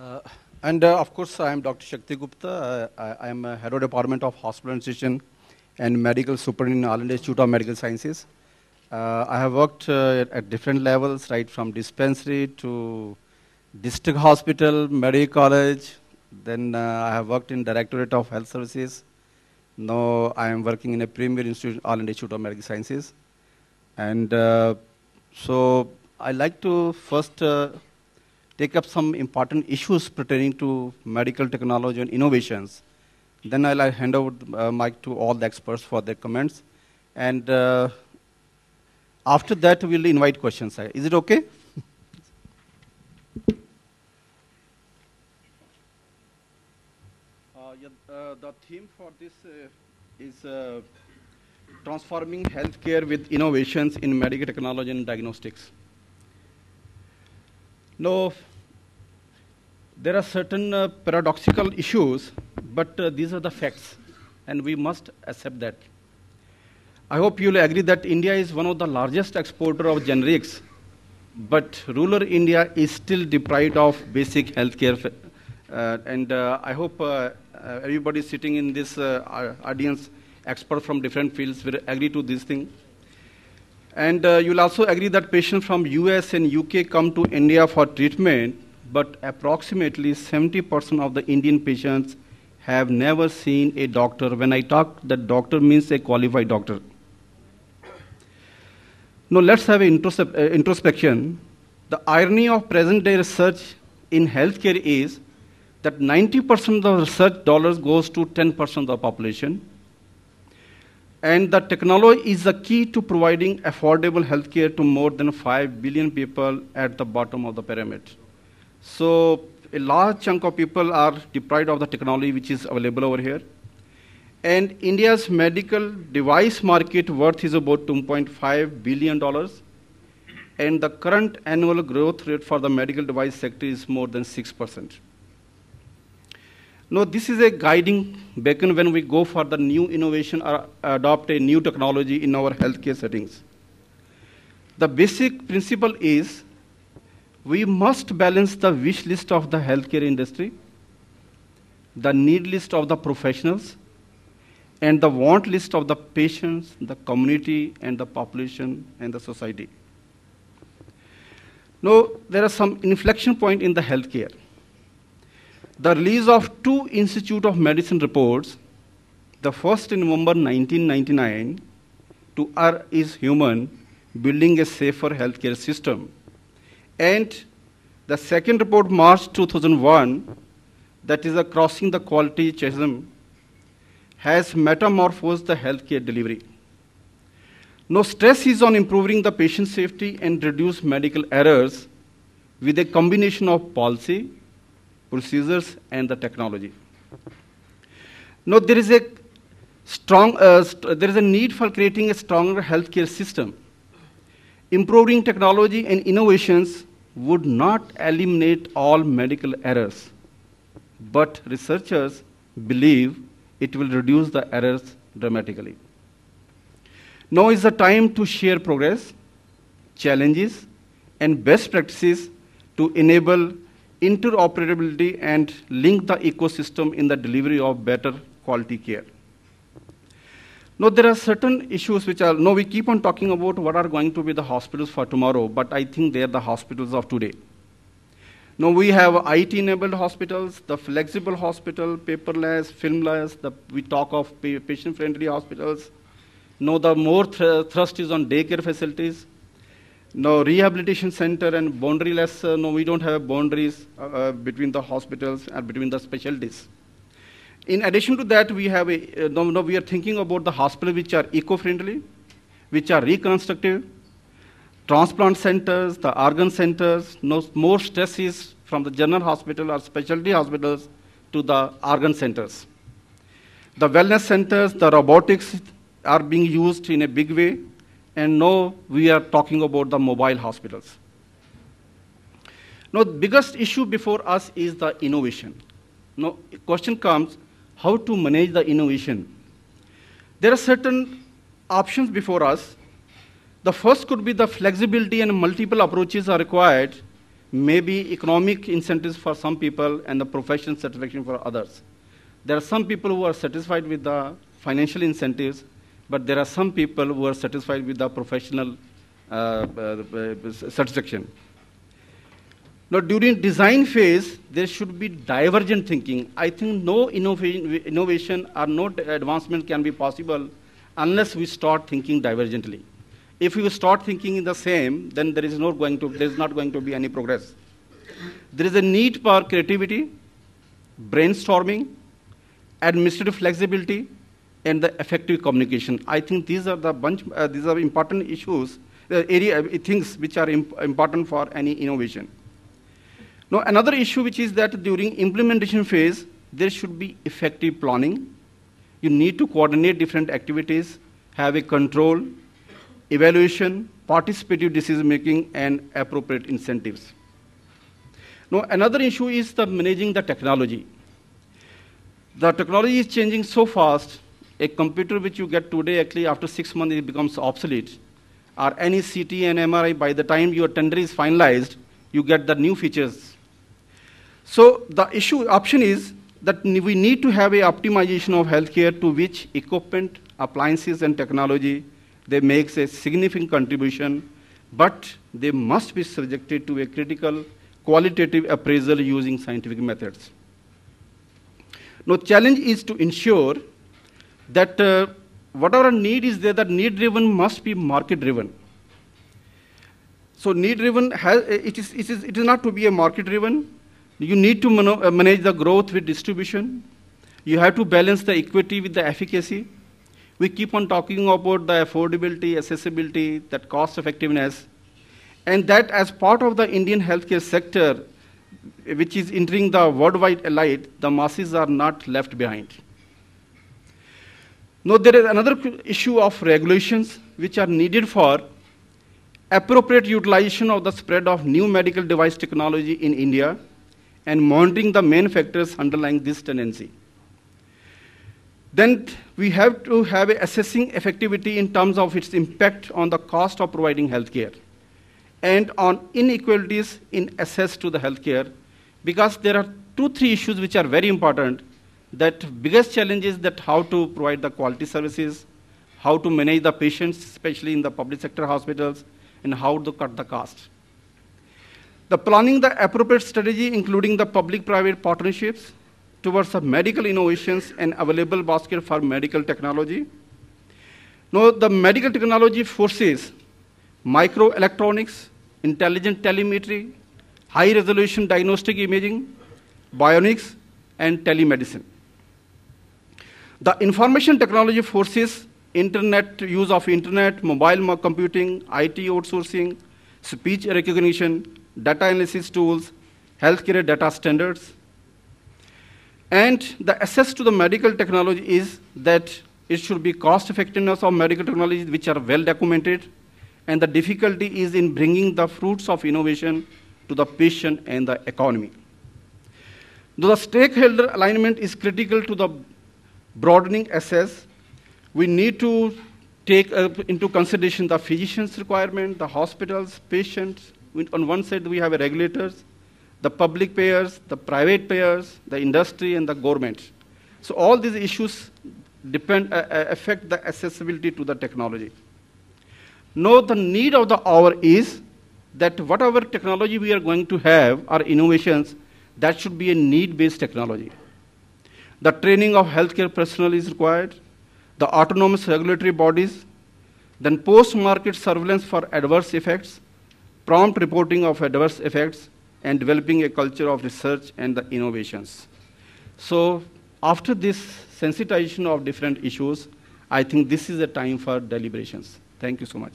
Uh, and uh, of course, I am Dr. Shakti Gupta. Uh, I, am head of department of hospital administration and medical superintendent in India Institute of Medical Sciences. Uh, I have worked uh, at different levels, right from dispensary to district hospital, medical college. Then uh, I have worked in Directorate of Health Services. Now I am working in a premier institute, All India Institute of Medical Sciences. And so I like to first take up some important issues pertaining to medical technology and innovations. Then I'll hand over the uh, mic to all the experts for their comments. And uh, after that, we'll invite questions. Is it okay? Uh, uh, the theme for this uh, is uh, transforming healthcare with innovations in medical technology and diagnostics. No, there are certain uh, paradoxical issues, but uh, these are the facts, and we must accept that. I hope you'll agree that India is one of the largest exporter of generics, but rural India is still deprived of basic healthcare. Uh, and uh, I hope uh, uh, everybody sitting in this audience, experts from different fields, will agree to this thing. And you'll also agree that patients from US and UK come to India for treatment but approximately 70% of the Indian patients have never seen a doctor. When I talk, that doctor means a qualified doctor. Now, let's have an uh, introspection. The irony of present day research in healthcare is that 90% of the research dollars goes to 10% of the population. And the technology is the key to providing affordable healthcare to more than 5 billion people at the bottom of the pyramid. So a large chunk of people are deprived of the technology which is available over here. And India's medical device market worth is about $2.5 billion. And the current annual growth rate for the medical device sector is more than 6%. Now, this is a guiding beacon when we go for the new innovation or adopt a new technology in our healthcare settings. The basic principle is we must balance the wish list of the healthcare industry, the need list of the professionals, and the want list of the patients, the community, and the population and the society. Now, there are some inflection point in the healthcare. The release of two Institute of Medicine reports, the first in November 1999, To Err is Human, Building a Safer Healthcare System, and the second report, March 2001, that is a crossing the quality chasm, has metamorphosed the healthcare delivery. No stress is on improving the patient safety and reduce medical errors with a combination of policy, procedures, and the technology. Now there is a strong, uh, st there is a need for creating a stronger healthcare system. Improving technology and innovations would not eliminate all medical errors, but researchers believe it will reduce the errors dramatically. Now is the time to share progress, challenges, and best practices to enable interoperability and link the ecosystem in the delivery of better quality care. No, there are certain issues which are, no, we keep on talking about what are going to be the hospitals for tomorrow, but I think they are the hospitals of today. Now we have IT-enabled hospitals, the flexible hospital, paperless, filmless, the, we talk of patient-friendly hospitals. Now the more th thrust is on daycare facilities. No rehabilitation center and boundaryless, uh, no, we don't have boundaries uh, uh, between the hospitals and between the specialties. In addition to that, we have a, uh, now, we are thinking about the hospitals which are eco-friendly, which are reconstructive, transplant centers, the organ centers, no, more stress is from the general hospital or specialty hospitals to the organ centers. The wellness centers, the robotics are being used in a big way, and now we are talking about the mobile hospitals. Now, the biggest issue before us is the innovation. Now, question comes, how to manage the innovation. There are certain options before us. The first could be the flexibility and multiple approaches are required maybe economic incentives for some people and the professional satisfaction for others. There are some people who are satisfied with the financial incentives, but there are some people who are satisfied with the professional uh, uh, uh satisfaction. Now, during design phase, there should be divergent thinking. I think no innovation, innovation or no advancement can be possible unless we start thinking divergently. If we start thinking in the same, then there is not going to, there is not going to be any progress. There is a need for creativity, brainstorming, administrative flexibility, and the effective communication. I think these are the bunch, uh, these are important issues, uh, area, uh, things which are imp important for any innovation. Now, another issue which is that during implementation phase, there should be effective planning. You need to coordinate different activities, have a control, evaluation, participative decision making, and appropriate incentives. Now, another issue is the managing the technology. The technology is changing so fast, a computer which you get today, actually after six months, it becomes obsolete. Or any CT and MRI, by the time your tender is finalized, you get the new features. So the issue option is that we need to have a optimization of healthcare to which equipment, appliances, and technology they makes a significant contribution, but they must be subjected to a critical qualitative appraisal using scientific methods. Now, challenge is to ensure that uh, whatever need is there, that need-driven must be market-driven. So, need-driven has it is, it is it is not to be a market-driven. You need to uh, manage the growth with distribution. You have to balance the equity with the efficacy we keep on talking about the affordability, accessibility, that cost effectiveness, and that as part of the Indian healthcare sector, which is entering the worldwide elite, the masses are not left behind. Now, there is another issue of regulations which are needed for appropriate utilization of the spread of new medical device technology in India and monitoring the main factors underlying this tendency. Then we have to have assessing effectivity in terms of its impact on the cost of providing healthcare and on inequalities in access to the healthcare because there are two, three issues which are very important. That biggest challenge is that how to provide the quality services, how to manage the patients, especially in the public sector hospitals, and how to cut the cost. The planning the appropriate strategy, including the public-private partnerships, towards the medical innovations and available basket for medical technology. Now, the medical technology forces microelectronics, intelligent telemetry, high resolution diagnostic imaging, bionics, and telemedicine. The information technology forces internet use of internet, mobile computing, IT outsourcing, speech recognition, data analysis tools, healthcare data standards, and the access to the medical technology is that it should be cost effectiveness of medical technologies which are well documented. And the difficulty is in bringing the fruits of innovation to the patient and the economy. Though the stakeholder alignment is critical to the broadening access, we need to take into consideration the physician's requirement, the hospitals, patients. On one side, we have regulators, the public payers, the private payers, the industry, and the government. So all these issues depend, uh, uh, affect the accessibility to the technology. Now the need of the hour is that whatever technology we are going to have or innovations, that should be a need-based technology. The training of healthcare personnel is required, the autonomous regulatory bodies, then post-market surveillance for adverse effects, prompt reporting of adverse effects, and developing a culture of research and the innovations. So after this sensitization of different issues, I think this is a time for deliberations. Thank you so much.